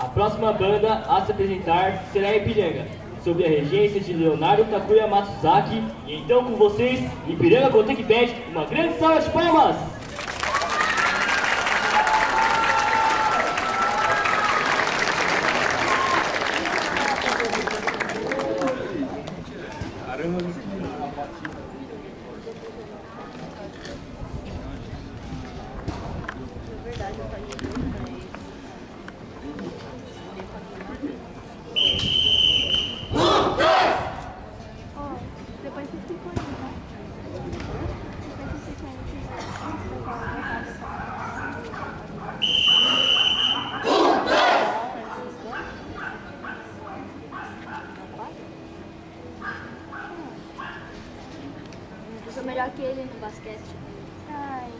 A próxima banda a se apresentar será Ipiranga, sob a regência de Leonardo Takuya Matsuzaki. E então com vocês, Ipiranga Cotec Band, uma grande salva de palmas! melhor que ele no basquete. Ai.